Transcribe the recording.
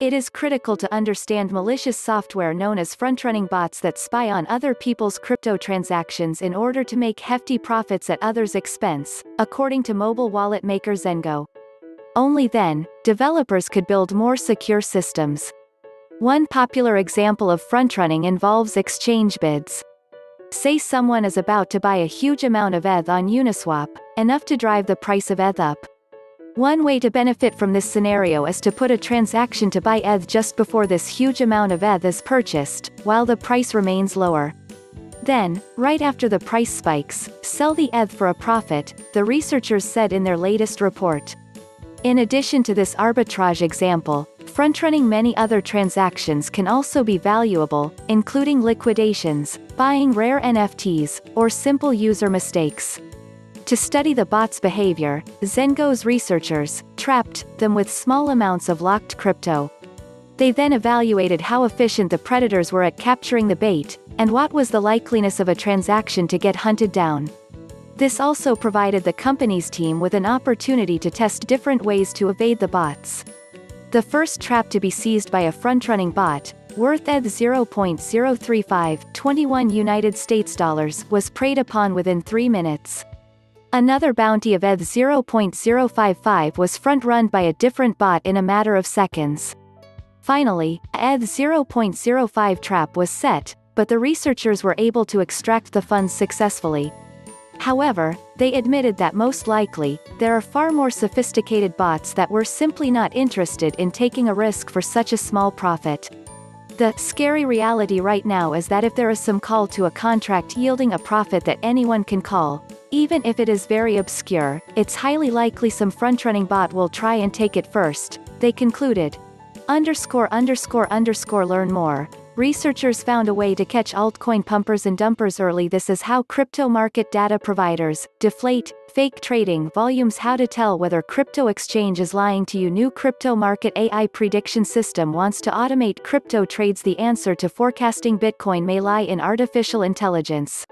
It is critical to understand malicious software known as front-running bots that spy on other people's crypto transactions in order to make hefty profits at others' expense, according to mobile wallet maker ZenGo. Only then, developers could build more secure systems. One popular example of front-running involves exchange bids. Say someone is about to buy a huge amount of ETH on Uniswap, enough to drive the price of ETH up. One way to benefit from this scenario is to put a transaction to buy ETH just before this huge amount of ETH is purchased, while the price remains lower. Then, right after the price spikes, sell the ETH for a profit, the researchers said in their latest report. In addition to this arbitrage example, front-running many other transactions can also be valuable, including liquidations, buying rare NFTs, or simple user mistakes. To study the bot's behavior, ZenGo's researchers trapped them with small amounts of locked crypto. They then evaluated how efficient the predators were at capturing the bait, and what was the likeliness of a transaction to get hunted down. This also provided the company's team with an opportunity to test different ways to evade the bots. The first trap to be seized by a front-running bot, worth ETH 0.035 21 United States dollars was preyed upon within three minutes. Another bounty of ETH 0.055 was front-run by a different bot in a matter of seconds. Finally, a ETH 0.05 trap was set, but the researchers were able to extract the funds successfully. However, they admitted that most likely, there are far more sophisticated bots that were simply not interested in taking a risk for such a small profit. The scary reality right now is that if there is some call to a contract yielding a profit that anyone can call, even if it is very obscure, it's highly likely some front-running bot will try and take it first, they concluded. Underscore underscore underscore learn more. Researchers found a way to catch altcoin pumpers and dumpers early this is how crypto market data providers, deflate, fake trading volumes how to tell whether crypto exchange is lying to you new crypto market AI prediction system wants to automate crypto trades the answer to forecasting Bitcoin may lie in artificial intelligence.